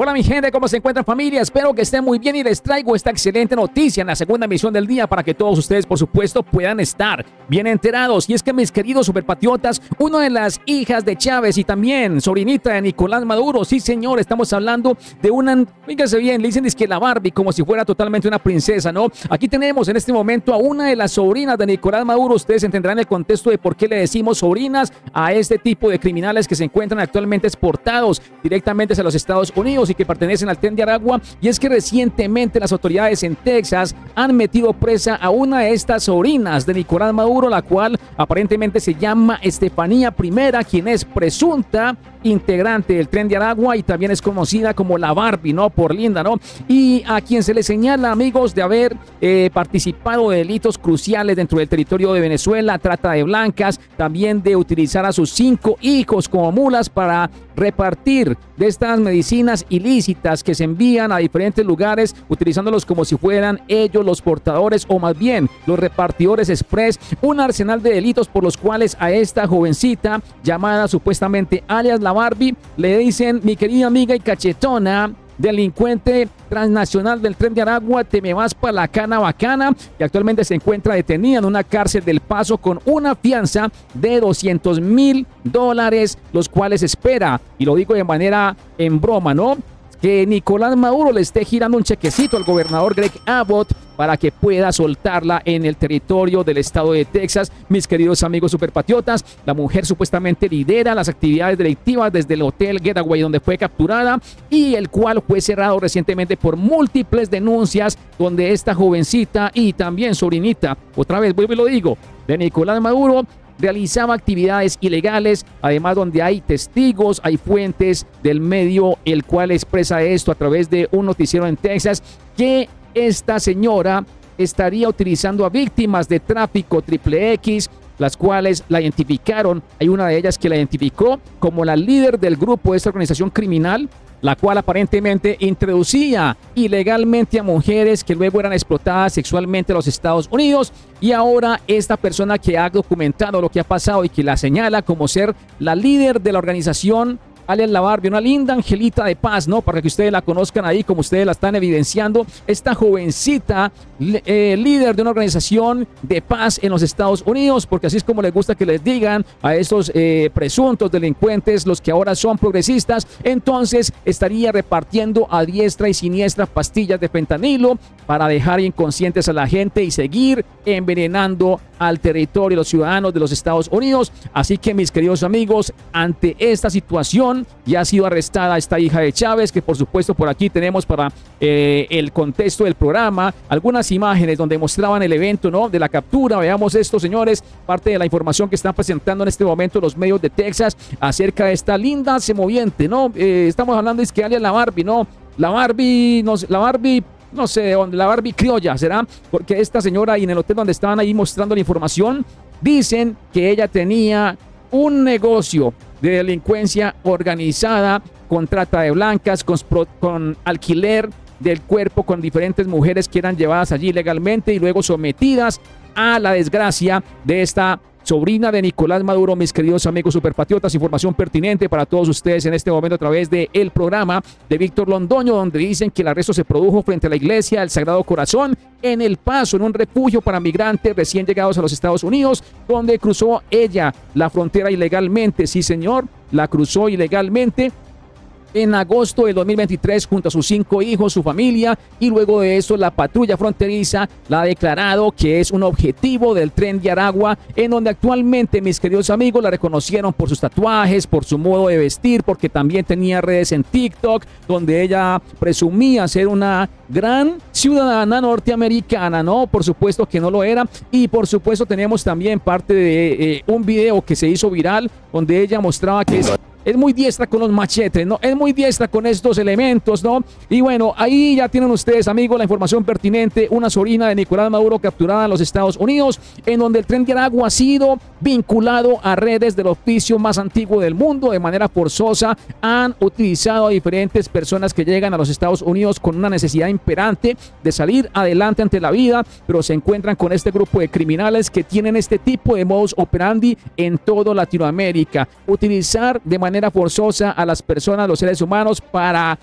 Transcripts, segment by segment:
Hola mi gente, ¿cómo se encuentran familia? Espero que estén muy bien y les traigo esta excelente noticia en la segunda emisión del día para que todos ustedes, por supuesto, puedan estar bien enterados. Y es que mis queridos superpatriotas, una de las hijas de Chávez y también sobrinita de Nicolás Maduro, sí señor, estamos hablando de una, fíjense bien, le dicen que la Barbie como si fuera totalmente una princesa, ¿no? Aquí tenemos en este momento a una de las sobrinas de Nicolás Maduro, ustedes entenderán el contexto de por qué le decimos sobrinas a este tipo de criminales que se encuentran actualmente exportados directamente hacia los Estados Unidos y que pertenecen al Tren de Aragua. Y es que recientemente las autoridades en Texas han metido presa a una de estas sobrinas de Nicolás Maduro, la cual aparentemente se llama Estefanía Primera, quien es presunta integrante del Tren de Aragua y también es conocida como la Barbie, ¿no? Por linda, ¿no? Y a quien se le señala, amigos, de haber eh, participado de delitos cruciales dentro del territorio de Venezuela, trata de blancas, también de utilizar a sus cinco hijos como mulas para repartir de estas medicinas ilícitas que se envían a diferentes lugares utilizándolos como si fueran ellos los portadores o más bien los repartidores express, un arsenal de delitos por los cuales a esta jovencita llamada supuestamente alias la Barbie le dicen mi querida amiga y cachetona delincuente transnacional del tren de Aragua, te me vas para la cana bacana, y actualmente se encuentra detenida en una cárcel del Paso con una fianza de 200 mil dólares, los cuales espera, y lo digo de manera en broma, ¿no? Que Nicolás Maduro le esté girando un chequecito al gobernador Greg Abbott para que pueda soltarla en el territorio del estado de Texas. Mis queridos amigos superpatriotas, la mujer supuestamente lidera las actividades delictivas desde el Hotel Getaway donde fue capturada y el cual fue cerrado recientemente por múltiples denuncias donde esta jovencita y también sobrinita, otra vez vuelvo y lo digo, de Nicolás Maduro realizaba actividades ilegales, además donde hay testigos, hay fuentes del medio, el cual expresa esto a través de un noticiero en Texas, que esta señora estaría utilizando a víctimas de tráfico triple X, las cuales la identificaron. Hay una de ellas que la identificó como la líder del grupo de esta organización criminal, la cual aparentemente introducía ilegalmente a mujeres que luego eran explotadas sexualmente en los Estados Unidos. Y ahora esta persona que ha documentado lo que ha pasado y que la señala como ser la líder de la organización alias La Barbie, una linda angelita de paz, ¿no? Para que ustedes la conozcan ahí, como ustedes la están evidenciando. Esta jovencita, eh, líder de una organización de paz en los Estados Unidos, porque así es como les gusta que les digan a estos eh, presuntos delincuentes, los que ahora son progresistas, entonces estaría repartiendo a diestra y siniestra pastillas de fentanilo para dejar inconscientes a la gente y seguir envenenando al territorio de los ciudadanos de los Estados Unidos. Así que mis queridos amigos, ante esta situación ya ha sido arrestada esta hija de Chávez, que por supuesto por aquí tenemos para eh, el contexto del programa algunas imágenes donde mostraban el evento ¿no? de la captura. Veamos esto, señores, parte de la información que están presentando en este momento los medios de Texas acerca de esta linda semoviente, ¿no? Eh, estamos hablando de que alias la Barbie, ¿no? La Barbie, no, la Barbie no sé dónde, la Barbie criolla, ¿será? Porque esta señora y en el hotel donde estaban ahí mostrando la información, dicen que ella tenía un negocio de delincuencia organizada con trata de blancas, con, con alquiler del cuerpo con diferentes mujeres que eran llevadas allí legalmente y luego sometidas a la desgracia de esta sobrina de Nicolás Maduro, mis queridos amigos superpatriotas, información pertinente para todos ustedes en este momento a través del el programa de Víctor Londoño, donde dicen que el arresto se produjo frente a la iglesia del Sagrado Corazón en El Paso, en un refugio para migrantes recién llegados a los Estados Unidos, donde cruzó ella la frontera ilegalmente. Sí, señor, la cruzó ilegalmente en agosto del 2023 junto a sus cinco hijos, su familia y luego de eso la patrulla fronteriza la ha declarado que es un objetivo del tren de Aragua en donde actualmente mis queridos amigos la reconocieron por sus tatuajes, por su modo de vestir, porque también tenía redes en TikTok donde ella presumía ser una gran ciudadana norteamericana, ¿no? Por supuesto que no lo era y por supuesto tenemos también parte de eh, un video que se hizo viral donde ella mostraba que es es muy diestra con los machetes, ¿no? Es muy diestra con estos elementos, ¿no? Y bueno, ahí ya tienen ustedes, amigos, la información pertinente. Una sobrina de Nicolás Maduro capturada en los Estados Unidos, en donde el tren de Aragua ha sido vinculado a redes del oficio más antiguo del mundo de manera forzosa. Han utilizado a diferentes personas que llegan a los Estados Unidos con una necesidad imperante de salir adelante ante la vida, pero se encuentran con este grupo de criminales que tienen este tipo de modus operandi en todo Latinoamérica. Utilizar de manera forzosa a las personas, los seres humanos, para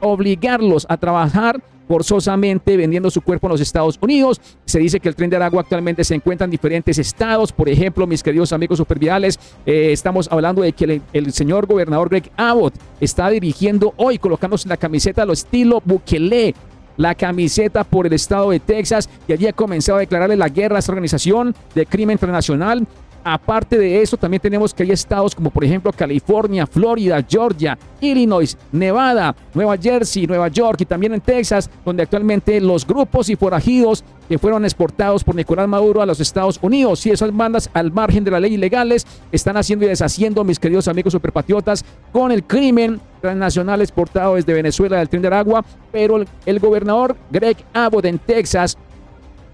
obligarlos a trabajar forzosamente vendiendo su cuerpo en los Estados Unidos. Se dice que el tren de Aragua actualmente se encuentra en diferentes estados. Por ejemplo, mis queridos amigos superviales, eh, estamos hablando de que el, señor gobernador Greg Abbott está dirigiendo hoy, colocándose la camiseta lo estilo Bukele la camiseta por el estado de Texas y allí ha comenzado a declararle la guerra a esta organización de crimen internacional Aparte de eso, también tenemos que hay estados como por ejemplo California, Florida, Georgia, Illinois, Nevada, Nueva Jersey, Nueva York y también en Texas, donde actualmente los grupos y forajidos que fueron exportados por Nicolás Maduro a los Estados Unidos. Y esas bandas al margen de la ley ilegales están haciendo y deshaciendo, mis queridos amigos superpatriotas, con el crimen transnacional exportado desde Venezuela del tren de Aragua. Pero el, el gobernador Greg Abbott en Texas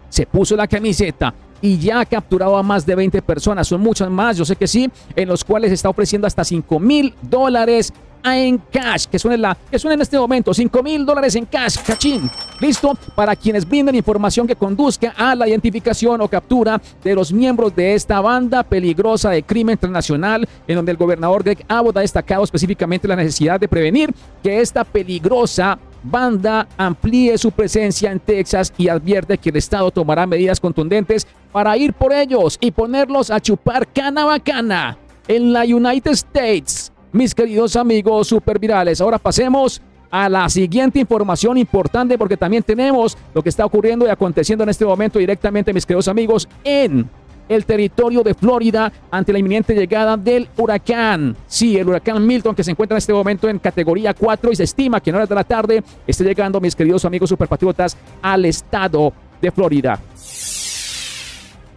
se puso la camiseta y ya ha capturado a más de 20 personas. Son muchas más, yo sé que sí, en los cuales está ofreciendo hasta 5 mil dólares en cash, que suene, la, que en este momento, 5 mil dólares en cash, cachín. Listo, para quienes brinden información que conduzca a la identificación o captura de los miembros de esta banda peligrosa de crimen internacional, en donde el gobernador Greg Abbott ha destacado específicamente la necesidad de prevenir que esta peligrosa banda amplíe su presencia en Texas y advierte que el Estado tomará medidas contundentes para ir por ellos y ponerlos a chupar cana bacana en la United States. Mis queridos amigos supervirales, ahora pasemos a la siguiente información importante porque también tenemos lo que está ocurriendo y aconteciendo en este momento directamente, mis queridos amigos, en el territorio de Florida ante la inminente llegada del huracán. Sí, el huracán Milton que se encuentra en este momento en categoría 4 y se estima que en horas de la tarde esté llegando, mis queridos amigos superpatriotas, al estado de Florida.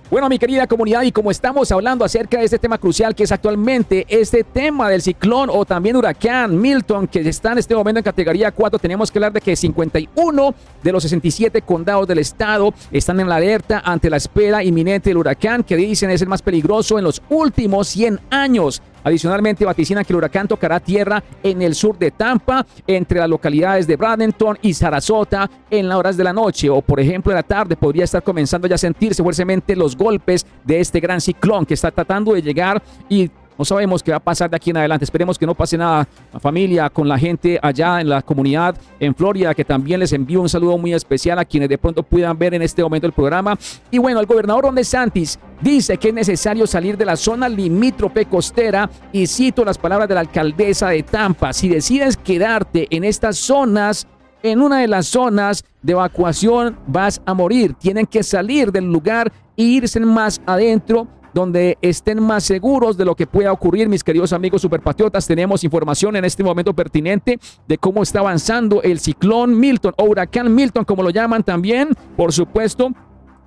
Bueno, mi querida comunidad, y como estamos hablando acerca de este tema crucial que es actualmente este tema del ciclón o también huracán Milton, que está en este momento en categoría 4, tenemos que hablar de que 51 de los 67 condados del estado están en la alerta ante la espera inminente del huracán, que dicen es el más peligroso en los últimos 100 años. Adicionalmente, vaticina que el huracán tocará tierra en el sur de Tampa, entre las localidades de Bradenton y Sarasota en las horas de la noche o, por ejemplo, en la tarde podría estar comenzando ya a sentirse fuertemente los golpes de este gran ciclón que está tratando de llegar y no sabemos qué va a pasar de aquí en adelante. Esperemos que no pase nada. La familia, con la gente allá en la comunidad en Florida, que también les envío un saludo muy especial a quienes de pronto puedan ver en este momento el programa. Y bueno, el gobernador Ron DeSantis dice que es necesario salir de la zona limítrofe costera y cito las palabras de la alcaldesa de Tampa. Si decides quedarte en estas zonas, en una de las zonas de evacuación vas a morir. Tienen que salir del lugar e irse más adentro donde estén más seguros de lo que pueda ocurrir, mis queridos amigos superpatriotas. Tenemos información en este momento pertinente de cómo está avanzando el ciclón Milton o huracán Milton, como lo llaman también, por supuesto,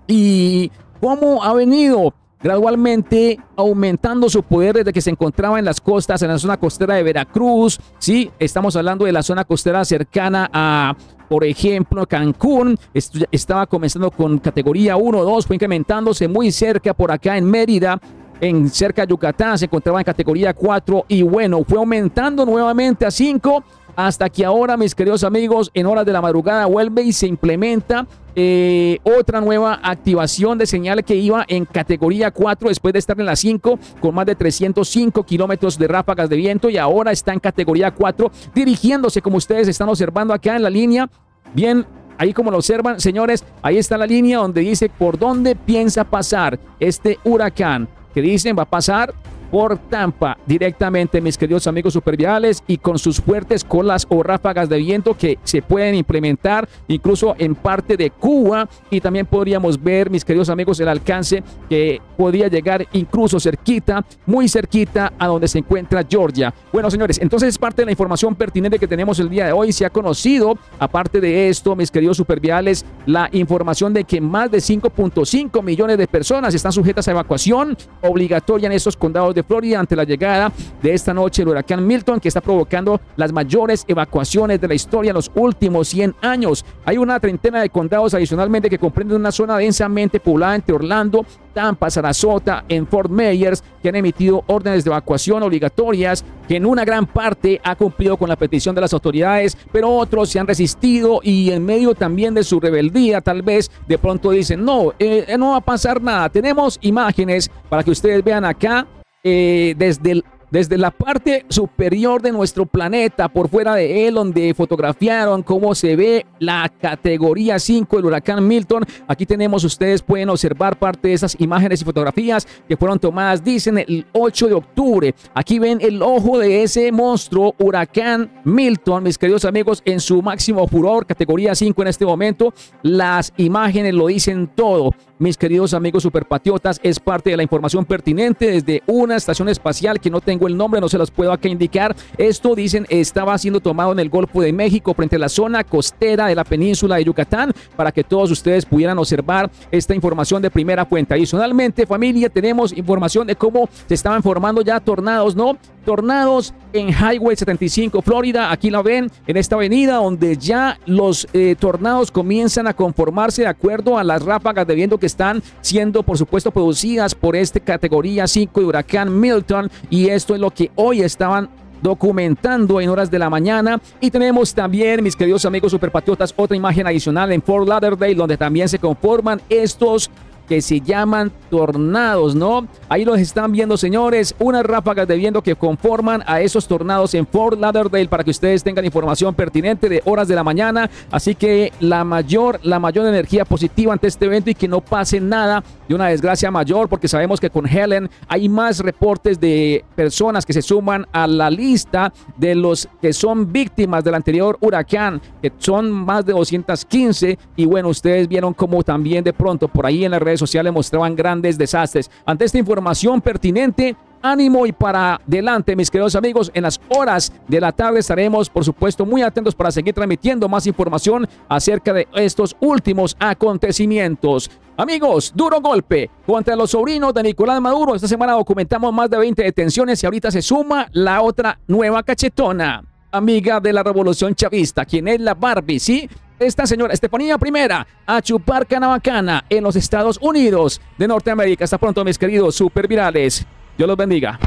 y cómo ha venido gradualmente aumentando su poder desde que se encontraba en las costas, en la zona costera de Veracruz. Sí, estamos hablando de la zona costera cercana a por ejemplo, Cancún estaba comenzando con categoría 1 2, fue incrementándose muy cerca por acá en Mérida. En cerca de Yucatán se encontraba en categoría 4 y bueno, fue aumentando nuevamente a 5 hasta que ahora, mis queridos amigos, en horas de la madrugada vuelve y se implementa eh, otra nueva activación de señal que iba en categoría 4 después de estar en la 5 con más de 305 kilómetros de ráfagas de viento y ahora está en categoría 4 dirigiéndose como ustedes están observando acá en la línea. Bien, ahí como lo observan, señores, ahí está la línea donde dice por dónde piensa pasar este huracán que dicen va a pasar por Tampa directamente, mis queridos amigos superviales, y con sus fuertes colas o ráfagas de viento que se pueden implementar incluso en parte de Cuba. Y también podríamos ver, mis queridos amigos, el alcance que podría llegar incluso cerquita, muy cerquita a donde se encuentra Georgia. Bueno, señores, entonces es parte de la información pertinente que tenemos el día de hoy. Se ha conocido, aparte de esto, mis queridos superviales, la información de que más de 5.5 millones de personas están sujetas a evacuación obligatoria en estos condados Florida ante la llegada de esta noche el huracán Milton que está provocando las mayores evacuaciones de la historia en los últimos 100 años. Hay una treintena de condados adicionalmente que comprenden una zona densamente poblada entre Orlando, Tampa, Sarasota, en Fort Myers, que han emitido órdenes de evacuación obligatorias, que en una gran parte ha cumplido con la petición de las autoridades, pero otros se han resistido y en medio también de su rebeldía, tal vez de pronto dicen, no, eh, no va a pasar nada. Tenemos imágenes para que ustedes vean acá eh, desde desde la parte superior de nuestro planeta, por fuera de él, donde fotografiaron cómo se ve la categoría 5 del huracán Milton. Aquí tenemos, ustedes pueden observar parte de esas imágenes y fotografías que fueron tomadas, dicen, el 8 de octubre. Aquí ven el ojo de ese monstruo, huracán Milton, mis queridos amigos, en su máximo furor, categoría 5 en este momento. Las imágenes lo dicen todo mis queridos amigos superpatriotas, es parte de la información pertinente desde una estación espacial que no tengo el nombre, no se las puedo acá indicar. Esto, dicen, estaba siendo tomado en el Golfo de México frente a la zona costera de la península de Yucatán para que todos ustedes pudieran observar esta información de primera fuente. Adicionalmente, familia, tenemos información de cómo se estaban formando ya tornados, ¿no? Tornados en Highway 75, Florida. Aquí la ven en esta avenida donde ya los eh, tornados comienzan a conformarse de acuerdo a las ráfagas de viento que están siendo, por supuesto, producidas por esta categoría 5 de huracán Milton. Y esto es lo que hoy estaban documentando en horas de la mañana. Y tenemos también, mis queridos amigos superpatriotas, otra imagen adicional en Fort Lauderdale, donde también se conforman estos que se llaman tornados, ¿no? Ahí los están viendo, señores, unas ráfagas de viento que conforman a esos tornados en Fort Lauderdale para que ustedes tengan información pertinente de horas de la mañana. Así que la mayor, la mayor energía positiva ante este evento y que no pase nada de una desgracia mayor, porque sabemos que con Helen hay más reportes de personas que se suman a la lista de los que son víctimas del anterior huracán, que son más de 215. Y bueno, ustedes vieron cómo también de pronto por ahí en las redes sociales mostraban grandes desastres. Ante esta información pertinente, ánimo y para adelante, mis queridos amigos. En las horas de la tarde estaremos, por supuesto, muy atentos para seguir transmitiendo más información acerca de estos últimos acontecimientos. Amigos, duro golpe contra los sobrinos de Nicolás Maduro. Esta semana documentamos más de 20 detenciones y ahorita se suma la otra nueva cachetona. Amiga de la revolución chavista, quien es la Barbie, ¿sí? Esta señora Estefanía Primera a chupar canabacana en los Estados Unidos de Norteamérica. Hasta pronto, mis queridos super virales. Dios los bendiga.